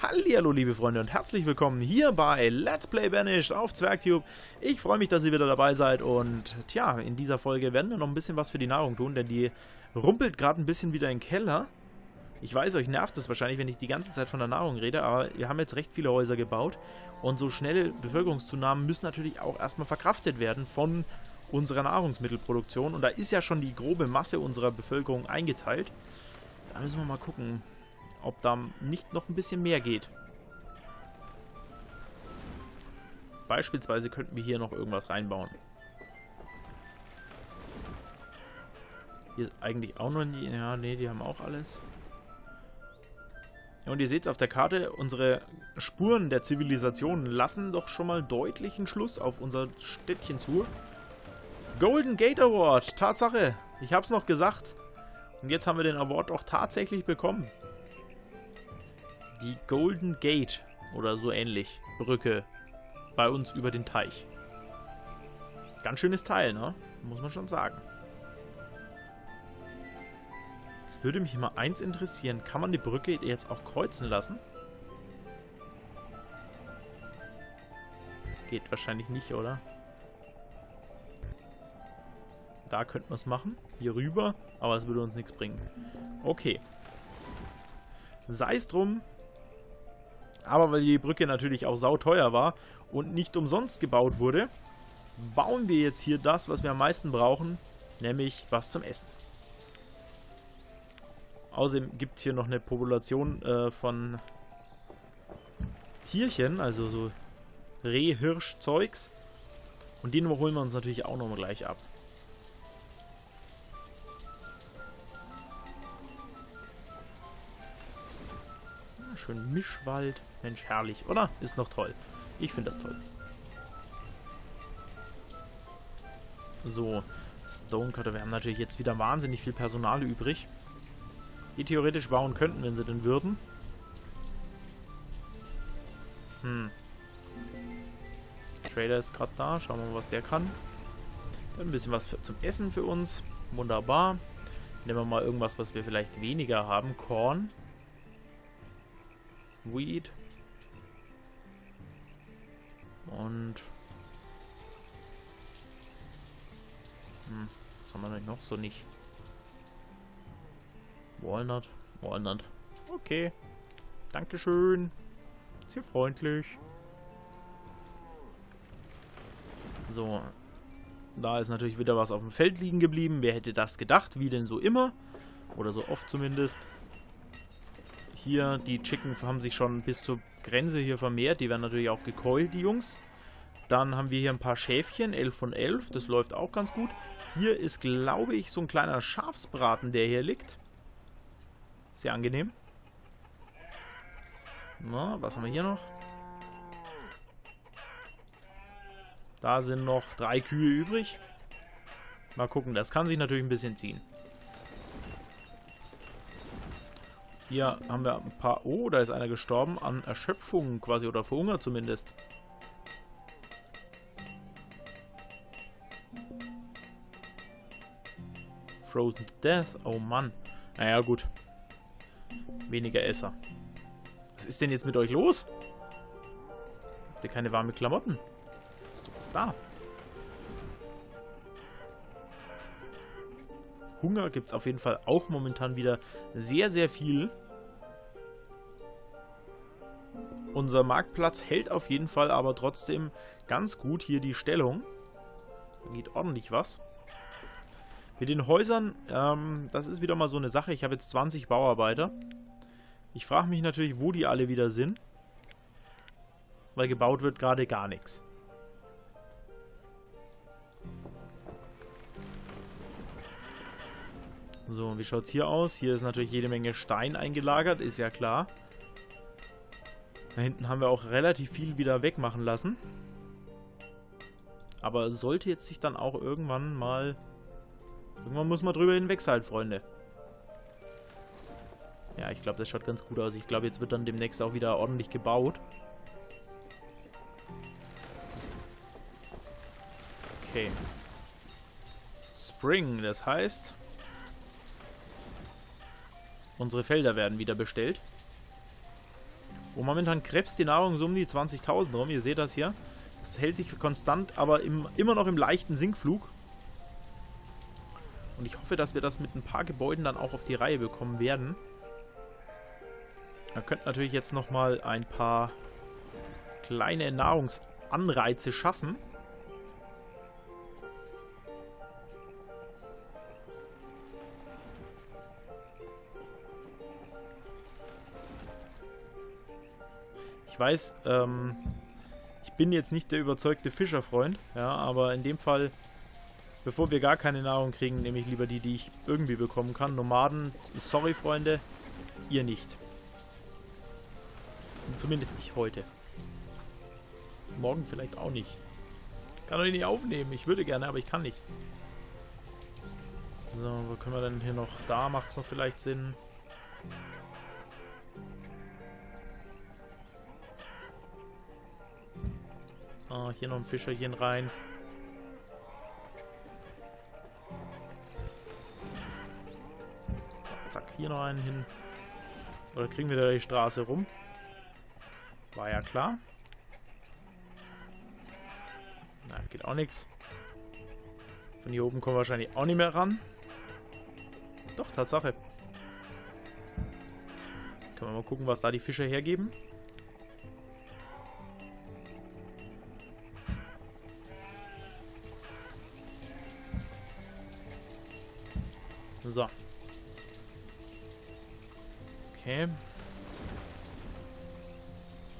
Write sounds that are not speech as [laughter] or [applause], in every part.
Hallihallo liebe Freunde und herzlich willkommen hier bei Let's Play Banished auf Zwergtube. Ich freue mich, dass ihr wieder dabei seid und tja, in dieser Folge werden wir noch ein bisschen was für die Nahrung tun, denn die rumpelt gerade ein bisschen wieder im Keller. Ich weiß, euch nervt es wahrscheinlich, wenn ich die ganze Zeit von der Nahrung rede, aber wir haben jetzt recht viele Häuser gebaut und so schnelle Bevölkerungszunahmen müssen natürlich auch erstmal verkraftet werden von unserer Nahrungsmittelproduktion und da ist ja schon die grobe Masse unserer Bevölkerung eingeteilt. Da müssen wir mal gucken, ob da nicht noch ein bisschen mehr geht. Beispielsweise könnten wir hier noch irgendwas reinbauen. Hier ist eigentlich auch noch nie... Ja, nee, die haben auch alles. Und ihr seht es auf der Karte, unsere Spuren der Zivilisation lassen doch schon mal deutlichen Schluss auf unser Städtchen zu. Golden Gate Award, Tatsache. Ich hab's noch gesagt. Und jetzt haben wir den Award auch tatsächlich bekommen die Golden Gate oder so ähnlich Brücke bei uns über den Teich. Ganz schönes Teil, ne? Muss man schon sagen. Jetzt würde mich mal eins interessieren. Kann man die Brücke jetzt auch kreuzen lassen? Geht wahrscheinlich nicht, oder? Da könnten wir es machen. Hier rüber. Aber es würde uns nichts bringen. Okay. Sei es drum. Aber weil die Brücke natürlich auch sauteuer war und nicht umsonst gebaut wurde, bauen wir jetzt hier das, was wir am meisten brauchen, nämlich was zum Essen. Außerdem gibt es hier noch eine Population äh, von Tierchen, also so Reh-Hirsch-Zeugs. Und den holen wir uns natürlich auch nochmal gleich ab. Schön Mischwald. Mensch, herrlich, oder? Ist noch toll. Ich finde das toll. So, Stonecutter. Wir haben natürlich jetzt wieder wahnsinnig viel Personal übrig. Die theoretisch bauen könnten, wenn sie denn würden. Hm. Trader ist gerade da. Schauen wir mal, was der kann. Ein bisschen was für, zum Essen für uns. Wunderbar. Nehmen wir mal irgendwas, was wir vielleicht weniger haben. Korn. Weed. Und... Hm, was haben wir denn noch so nicht? Walnut. Walnut. Okay. Dankeschön. Sehr freundlich. So. Da ist natürlich wieder was auf dem Feld liegen geblieben. Wer hätte das gedacht? Wie denn so immer? Oder so oft zumindest. Hier, die Chicken haben sich schon bis zur Grenze hier vermehrt. Die werden natürlich auch gekeult, die Jungs. Dann haben wir hier ein paar Schäfchen, 11 von 11. Das läuft auch ganz gut. Hier ist, glaube ich, so ein kleiner Schafsbraten, der hier liegt. Sehr angenehm. Na, was haben wir hier noch? Da sind noch drei Kühe übrig. Mal gucken, das kann sich natürlich ein bisschen ziehen. Hier haben wir ein paar... Oh, da ist einer gestorben an Erschöpfung quasi oder Verhunger zumindest. Frozen to Death. Oh Mann. Naja, gut. Weniger Esser. Was ist denn jetzt mit euch los? Habt ihr keine warme Klamotten? Ist doch was da. Hunger gibt es auf jeden Fall auch momentan wieder sehr, sehr viel. Unser Marktplatz hält auf jeden Fall aber trotzdem ganz gut hier die Stellung. Da geht ordentlich was. Mit den Häusern, ähm, das ist wieder mal so eine Sache. Ich habe jetzt 20 Bauarbeiter. Ich frage mich natürlich, wo die alle wieder sind. Weil gebaut wird gerade gar nichts. So, wie schaut es hier aus? Hier ist natürlich jede Menge Stein eingelagert, ist ja klar. Da hinten haben wir auch relativ viel wieder wegmachen lassen. Aber sollte jetzt sich dann auch irgendwann mal... Irgendwann muss man drüber hinweg sein, Freunde. Ja, ich glaube, das schaut ganz gut aus. Ich glaube, jetzt wird dann demnächst auch wieder ordentlich gebaut. Okay. Spring, das heißt... Unsere Felder werden wieder bestellt. Wo momentan krebst die Nahrung so um die 20.000 rum. Ihr seht das hier. Das hält sich konstant, aber im, immer noch im leichten Sinkflug. Und ich hoffe, dass wir das mit ein paar Gebäuden dann auch auf die Reihe bekommen werden. Man könnte natürlich jetzt nochmal ein paar kleine Nahrungsanreize schaffen. Ich weiß, ähm, ich bin jetzt nicht der überzeugte Fischerfreund, ja, aber in dem Fall, bevor wir gar keine Nahrung kriegen, nehme ich lieber die, die ich irgendwie bekommen kann. Nomaden, sorry Freunde, ihr nicht. Zumindest nicht heute. Morgen vielleicht auch nicht. Kann doch nicht aufnehmen. Ich würde gerne, aber ich kann nicht. So, wo können wir denn hier noch? Da macht es noch vielleicht Sinn. So, hier noch ein Fischerchen rein. Zack, zack, hier noch einen hin. Oder kriegen wir da die Straße rum? War ja klar. Na, geht auch nichts. Von hier oben kommen wir wahrscheinlich auch nicht mehr ran. Doch, Tatsache. Können wir mal gucken, was da die Fische hergeben. Okay.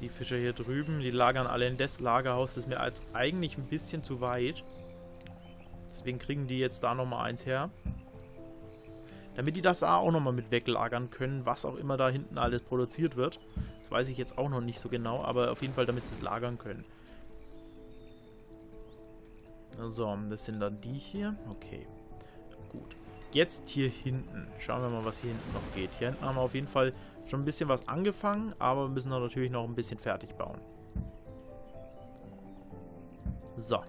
Die Fischer hier drüben, die lagern alle in das Lagerhaus. Das ist mir als eigentlich ein bisschen zu weit. Deswegen kriegen die jetzt da nochmal eins her. Damit die das da auch nochmal mit weglagern können, was auch immer da hinten alles produziert wird. Das weiß ich jetzt auch noch nicht so genau, aber auf jeden Fall, damit sie es lagern können. So, das sind dann die hier. Okay, gut. Jetzt hier hinten. Schauen wir mal, was hier hinten noch geht. Hier hinten haben wir auf jeden Fall schon ein bisschen was angefangen, aber wir müssen natürlich noch ein bisschen fertig bauen. So.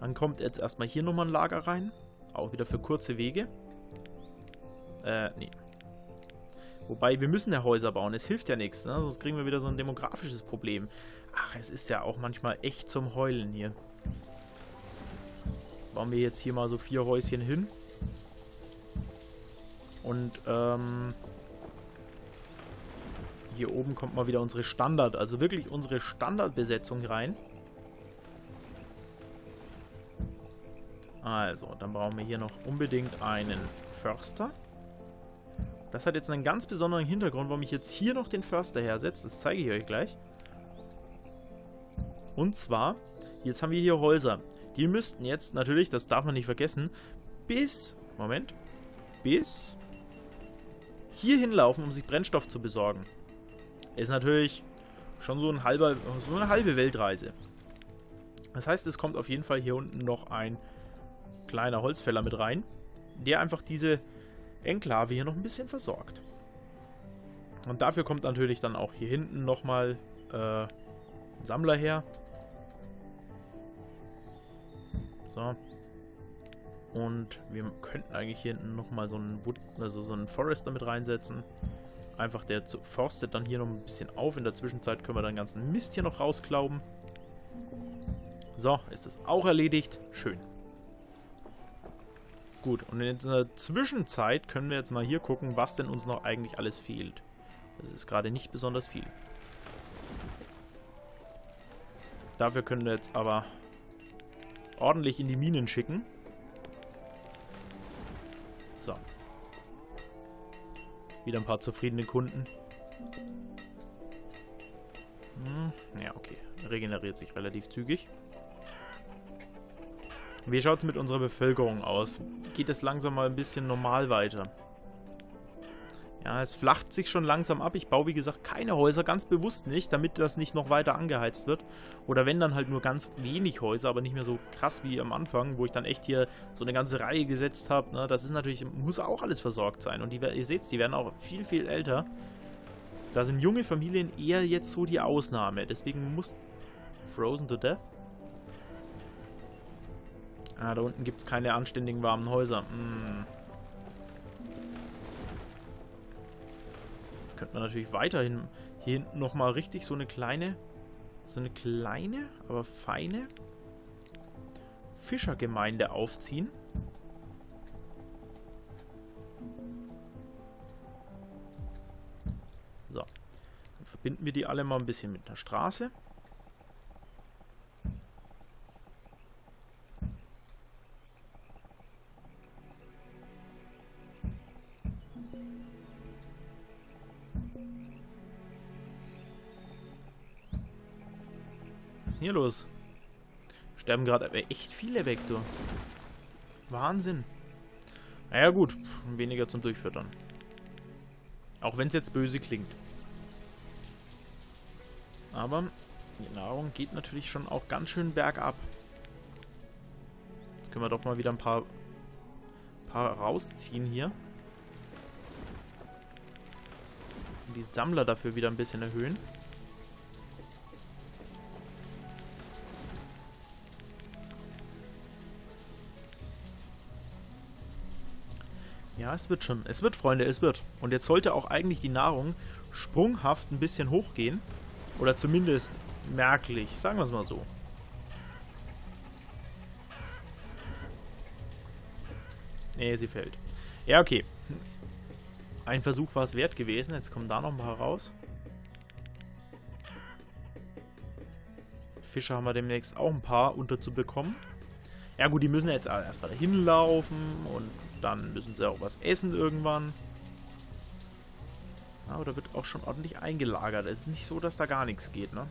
Dann kommt jetzt erstmal hier nochmal ein Lager rein. Auch wieder für kurze Wege. Äh, nee. Wobei, wir müssen ja Häuser bauen. Es hilft ja nichts, ne? Sonst kriegen wir wieder so ein demografisches Problem. Ach, es ist ja auch manchmal echt zum Heulen hier. Bauen wir jetzt hier mal so vier Häuschen hin. Und, ähm, hier oben kommt mal wieder unsere Standard, also wirklich unsere Standardbesetzung rein. Also, dann brauchen wir hier noch unbedingt einen Förster. Das hat jetzt einen ganz besonderen Hintergrund, warum ich jetzt hier noch den Förster hersetze. Das zeige ich euch gleich. Und zwar, jetzt haben wir hier Häuser. Die müssten jetzt natürlich, das darf man nicht vergessen, bis, Moment, bis hier hinlaufen, um sich Brennstoff zu besorgen. Ist natürlich schon so, ein halber, so eine halbe Weltreise. Das heißt, es kommt auf jeden Fall hier unten noch ein kleiner Holzfäller mit rein, der einfach diese Enklave hier noch ein bisschen versorgt. Und dafür kommt natürlich dann auch hier hinten nochmal äh, ein Sammler her. So. Und wir könnten eigentlich hier hinten nochmal so einen, Wood, also so einen Forester mit reinsetzen. Einfach der forstet dann hier noch ein bisschen auf. In der Zwischenzeit können wir dann ganzen Mist hier noch rausklauben. So, ist das auch erledigt. Schön. Gut, und in der Zwischenzeit können wir jetzt mal hier gucken, was denn uns noch eigentlich alles fehlt. Das ist gerade nicht besonders viel. Dafür können wir jetzt aber ordentlich in die Minen schicken. Wieder ein paar zufriedene Kunden. Hm, ja, okay. Regeneriert sich relativ zügig. Wie schaut es mit unserer Bevölkerung aus? Geht es langsam mal ein bisschen normal weiter? Ja, es flacht sich schon langsam ab. Ich baue, wie gesagt, keine Häuser, ganz bewusst nicht, damit das nicht noch weiter angeheizt wird. Oder wenn, dann halt nur ganz wenig Häuser, aber nicht mehr so krass wie am Anfang, wo ich dann echt hier so eine ganze Reihe gesetzt habe. Ne? Das ist natürlich, muss auch alles versorgt sein. Und die, ihr seht die werden auch viel, viel älter. Da sind junge Familien eher jetzt so die Ausnahme. Deswegen muss Frozen to Death. Ah, da unten gibt es keine anständigen warmen Häuser. Hm. Könnte man natürlich weiterhin hier hinten nochmal richtig so eine kleine, so eine kleine, aber feine Fischergemeinde aufziehen. So. Dann verbinden wir die alle mal ein bisschen mit einer Straße. Denn hier los? Sterben gerade echt viele weg, du. Wahnsinn. Naja gut, weniger zum Durchfüttern. Auch wenn es jetzt böse klingt. Aber die Nahrung geht natürlich schon auch ganz schön bergab. Jetzt können wir doch mal wieder ein paar, paar rausziehen hier. Und die Sammler dafür wieder ein bisschen erhöhen. Ja, es wird schon. Es wird, Freunde, es wird. Und jetzt sollte auch eigentlich die Nahrung sprunghaft ein bisschen hochgehen. Oder zumindest merklich. Sagen wir es mal so. Nee, sie fällt. Ja, okay. Ein Versuch war es wert gewesen. Jetzt kommen da noch ein paar raus. Fische haben wir demnächst auch ein paar unterzubekommen. Ja gut, die müssen jetzt erstmal dahin laufen und dann müssen sie auch was essen irgendwann. Aber da wird auch schon ordentlich eingelagert. Es ist nicht so, dass da gar nichts geht, ne?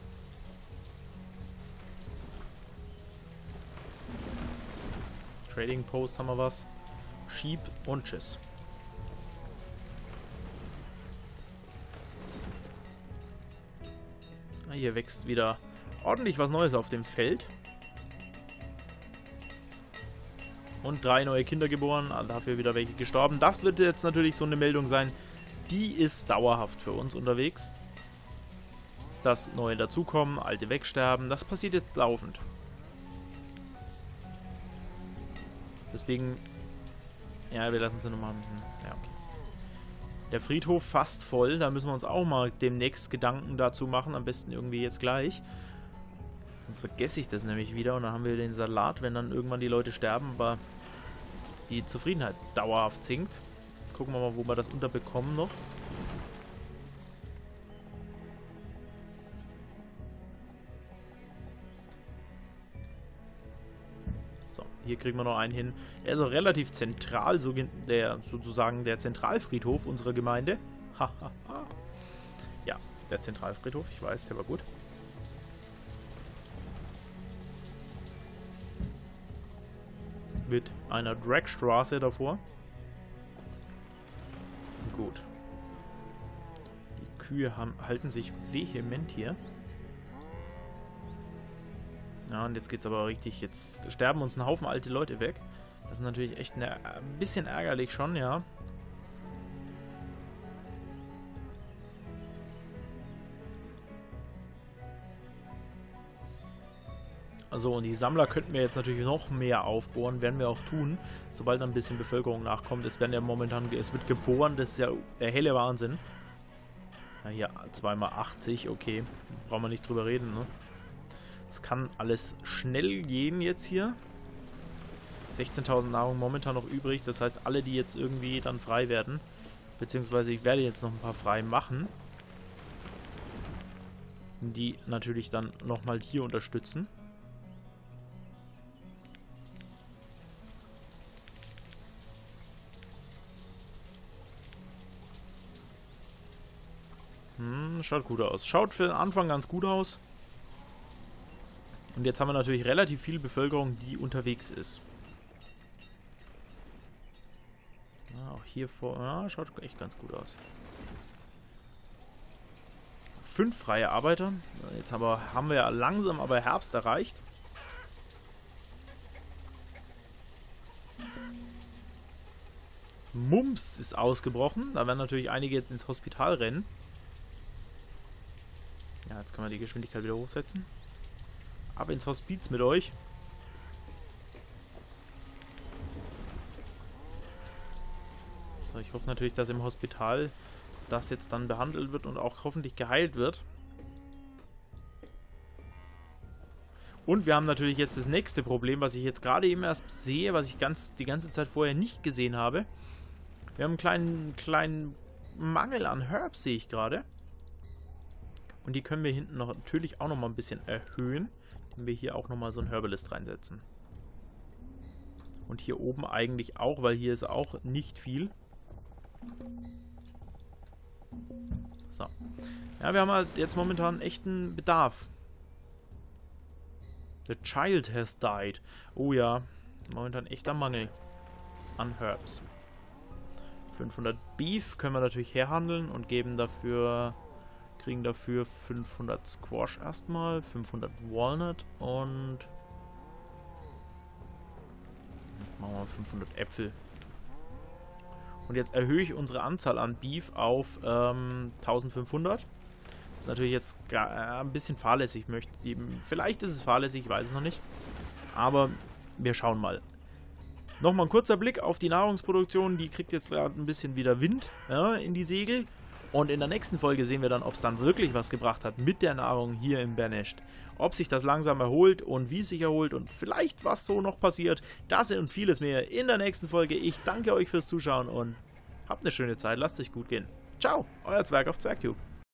Trading Post haben wir was. Sheep und Tschüss. Hier wächst wieder ordentlich was Neues auf dem Feld. Und drei neue Kinder geboren, dafür wieder welche gestorben. Das wird jetzt natürlich so eine Meldung sein, die ist dauerhaft für uns unterwegs. Dass neue dazukommen, alte wegsterben, das passiert jetzt laufend. Deswegen, ja, wir lassen es nochmal. Ja, okay. Der Friedhof fast voll, da müssen wir uns auch mal demnächst Gedanken dazu machen, am besten irgendwie jetzt gleich. Sonst vergesse ich das nämlich wieder und dann haben wir den Salat, wenn dann irgendwann die Leute sterben, aber die Zufriedenheit dauerhaft sinkt. Gucken wir mal, wo wir das unterbekommen noch. So, hier kriegen wir noch einen hin. Er ist auch relativ zentral, so der, sozusagen der Zentralfriedhof unserer Gemeinde. [laughs] ja, der Zentralfriedhof, ich weiß, der war gut. Mit einer Dragstraße davor. Gut. Die Kühe haben, halten sich vehement hier. Ja, und jetzt geht's aber richtig. Jetzt sterben uns ein Haufen alte Leute weg. Das ist natürlich echt eine, ein bisschen ärgerlich schon, ja. Also und die Sammler könnten wir jetzt natürlich noch mehr aufbohren, werden wir auch tun, sobald ein bisschen Bevölkerung nachkommt. Es werden ja momentan, es wird geboren, das ist ja der helle Wahnsinn. Ja, hier zweimal 80, okay, brauchen wir nicht drüber reden, ne? Es kann alles schnell gehen jetzt hier. 16.000 Nahrung momentan noch übrig, das heißt alle, die jetzt irgendwie dann frei werden, beziehungsweise ich werde jetzt noch ein paar frei machen, die natürlich dann nochmal hier unterstützen. Schaut gut aus. Schaut für den Anfang ganz gut aus. Und jetzt haben wir natürlich relativ viel Bevölkerung, die unterwegs ist. Ja, auch hier vor... Ja, schaut echt ganz gut aus. Fünf freie Arbeiter. Jetzt haben wir, haben wir langsam aber Herbst erreicht. Mumps ist ausgebrochen. Da werden natürlich einige jetzt ins Hospital rennen. Ja, jetzt können wir die Geschwindigkeit wieder hochsetzen. Ab ins Hospiz mit euch. So, ich hoffe natürlich, dass im Hospital das jetzt dann behandelt wird und auch hoffentlich geheilt wird. Und wir haben natürlich jetzt das nächste Problem, was ich jetzt gerade eben erst sehe, was ich ganz die ganze Zeit vorher nicht gesehen habe. Wir haben einen kleinen, kleinen Mangel an Herbs, sehe ich gerade. Und die können wir hinten noch natürlich auch noch mal ein bisschen erhöhen, indem wir hier auch noch mal so ein Herbalist reinsetzen. Und hier oben eigentlich auch, weil hier ist auch nicht viel. So. Ja, wir haben halt jetzt momentan echten Bedarf. The child has died. Oh ja, momentan echter Mangel an Herbs. 500 Beef können wir natürlich herhandeln und geben dafür kriegen dafür 500 Squash erstmal, 500 Walnut und machen wir 500 Äpfel. Und jetzt erhöhe ich unsere Anzahl an Beef auf ähm, 1500. Das ist natürlich jetzt äh, ein bisschen fahrlässig, möchte ich. Vielleicht ist es fahrlässig, ich weiß es noch nicht. Aber wir schauen mal. Nochmal ein kurzer Blick auf die Nahrungsproduktion. Die kriegt jetzt gerade ein bisschen wieder Wind ja, in die Segel. Und in der nächsten Folge sehen wir dann, ob es dann wirklich was gebracht hat mit der Nahrung hier im Banished. Ob sich das langsam erholt und wie es sich erholt und vielleicht was so noch passiert. Das und vieles mehr in der nächsten Folge. Ich danke euch fürs Zuschauen und habt eine schöne Zeit. Lasst euch gut gehen. Ciao, euer Zwerg auf Zwergtube.